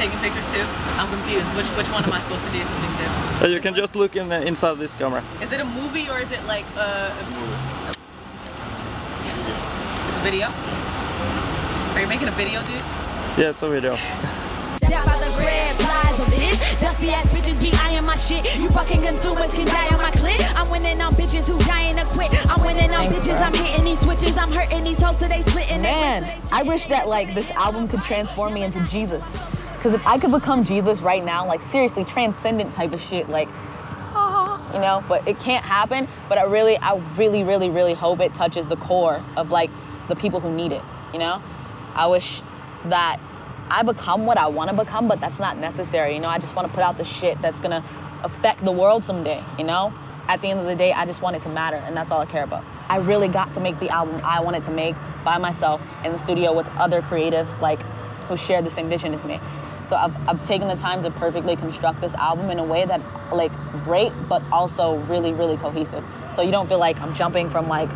taking pictures too? I'm confused. Which which one am I supposed to do something to? Uh, you can just look in uh, inside this camera. Is it a movie or is it like a, a It's a video? Are you making a video, dude? Yeah, it's a video. Step out the grab, flies on bitch. Dusty ass bitches be eyeing my shit. You fucking consumers can die on my clit. I'm winning on bitches who dying to quit. I'm winning on bitches. I'm hitting these switches. I'm hurting these hoes so they splitting Man. I wish that like this album could transform me into Jesus. Cause if I could become Jesus right now, like seriously, transcendent type of shit, like, uh-huh. you know, but it can't happen. But I really, I really, really, really hope it touches the core of like the people who need it, you know? I wish that I become what I wanna become, but that's not necessary, you know? I just wanna put out the shit that's gonna affect the world someday, you know? At the end of the day, I just want it to matter, and that's all I care about. I really got to make the album I wanted to make by myself in the studio with other creatives like who share the same vision as me. So I've, I've taken the time to perfectly construct this album in a way that's like great, but also really, really cohesive. So you don't feel like I'm jumping from like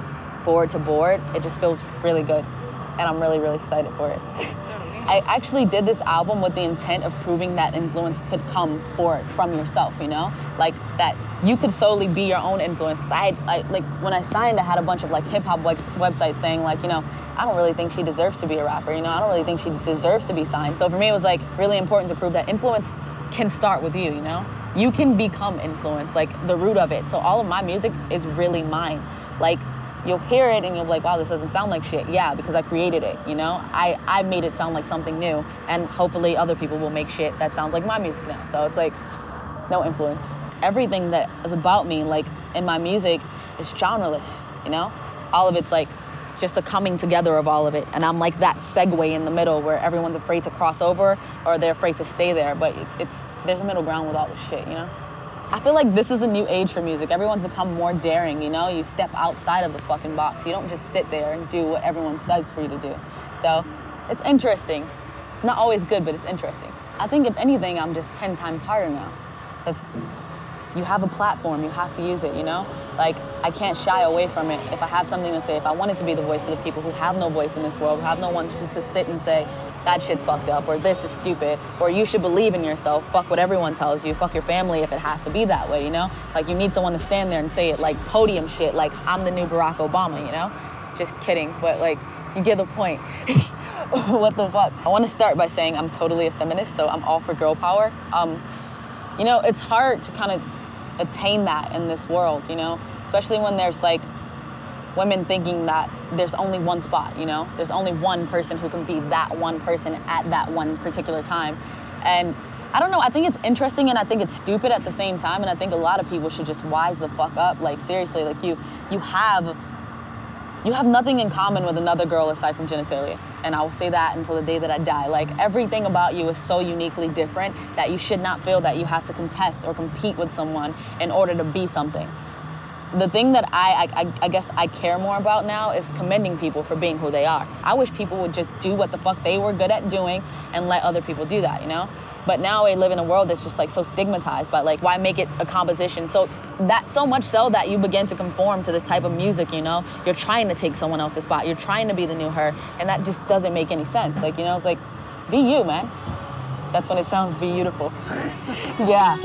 board to board. It just feels really good. And I'm really, really excited for it. I actually did this album with the intent of proving that influence could come for from yourself, you know? Like that you could solely be your own influence. Cause I had, I, like, when I signed, I had a bunch of like hip hop web- websites saying like, you know, I don't really think she deserves to be a rapper, you know? I don't really think she deserves to be signed. So for me, it was like really important to prove that influence can start with you, you know? You can become influence, like the root of it. So all of my music is really mine. Like you'll hear it and you'll be like, wow, this doesn't sound like shit. Yeah, because I created it, you know? I, I made it sound like something new. And hopefully other people will make shit that sounds like my music now. So it's like, no influence. Everything that is about me, like in my music, is genreless, you know? All of it's like just a coming together of all of it. And I'm like that segue in the middle where everyone's afraid to cross over or they're afraid to stay there. But it's, there's a middle ground with all this shit, you know? I feel like this is the new age for music. Everyone's become more daring, you know? You step outside of the fucking box. You don't just sit there and do what everyone says for you to do. So it's interesting. It's not always good, but it's interesting. I think if anything, I'm just 10 times harder now. Because you have a platform, you have to use it, you know? Like, I can't shy away from it. If I have something to say, if I wanted to be the voice for the people who have no voice in this world, who have no one who's to sit and say, that shit's fucked up, or this is stupid, or you should believe in yourself, fuck what everyone tells you, fuck your family if it has to be that way, you know? Like, you need someone to stand there and say it like podium shit, like, I'm the new Barack Obama, you know? Just kidding, but like, you get the point. what the fuck? I wanna start by saying I'm totally a feminist, so I'm all for girl power. Um, you know, it's hard to kind of attain that in this world, you know, especially when there's like women thinking that there's only one spot, you know, there's only one person who can be that one person at that one particular time. And I don't know, I think it's interesting and I think it's stupid at the same time. And I think a lot of people should just wise the fuck up. Like, seriously, like you, you have you have nothing in common with another girl aside from genitalia. And I will say that until the day that I die. Like everything about you is so uniquely different that you should not feel that you have to contest or compete with someone in order to be something. The thing that I, I, I guess I care more about now is commending people for being who they are. I wish people would just do what the fuck they were good at doing and let other people do that, you know? But now we live in a world that's just like so stigmatized, but like why make it a composition? So that's so much so that you begin to conform to this type of music, you know? You're trying to take someone else's spot. You're trying to be the new her, and that just doesn't make any sense. Like, you know, it's like, be you, man. That's when it sounds beautiful. yeah.